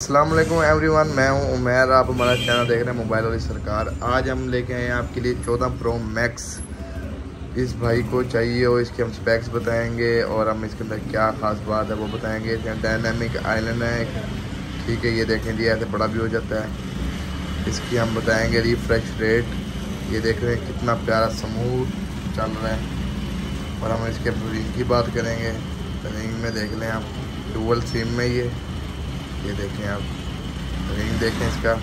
वालेकुम एवरीवन मैं हूँ उमेर। आप हमारा चैनल देख रहे हैं मोबाइल वाली सरकार। आज हम लेके आए हैं आपके लिए 14 प्रो मैक्स इस भाई को चाहिए और इसके हम स्पेक्स बताएँगे और हम इसके अंदर क्या ख़ास बात है वो बताएँगे। डायनामिक आइलैंड है ठीक है, ये देखें जी, ऐसे बड़ा भी हो जाता है। इसकी हम बताएँगे रिफ्रेश रेट ये देख रहे हैं कितना प्यारा समूथ चल रहा है। और हम इसके रिंग की बात करेंगे। रिंग में देख लें आप। डुअल सिम में ये। ये देखें आप। रिंग देखें इसका।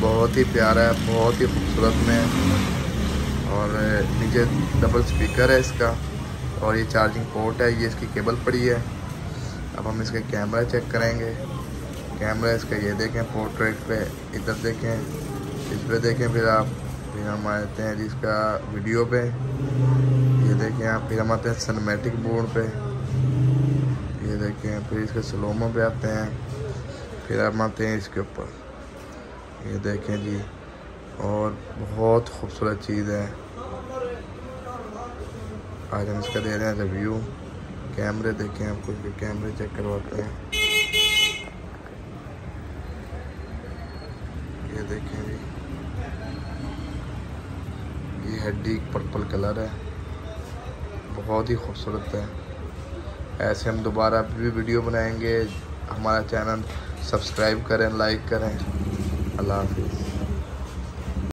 बहुत ही प्यारा है, बहुत ही खूबसूरत में। और नीचे डबल स्पीकर है इसका। और ये चार्जिंग पोर्ट है, ये इसकी केबल पड़ी है। अब हम इसका कैमरा चेक करेंगे। कैमरा इसका ये देखें पोर्ट्रेट पे इधर देखें। इस पर देखें फिर आप। फिर हम आते हैं जिसका वीडियो पे। ये देखें आप, फिर हम आते हैं सनमेटिक बोर्ड पे। ये देखें, फिर इसके स्लोमो पे आते हैं। फिर हम आते हैं इसके ऊपर। ये देखें जी, और बहुत खूबसूरत चीज़ है। आज हम इसका दे रहे हैं रिव्यू कैमरे देखें आप कुछ भी कैमरे चेक करवाते हैं। ये देखें जी। ये हड्डी पर्पल कलर है। बहुत ही खूबसूरत है। ऐसे हम दोबारा भी वीडियो बनाएँगे। हमारा चैनल सब्सक्राइब करें लाइक करें। अल्लाह हाफिज़।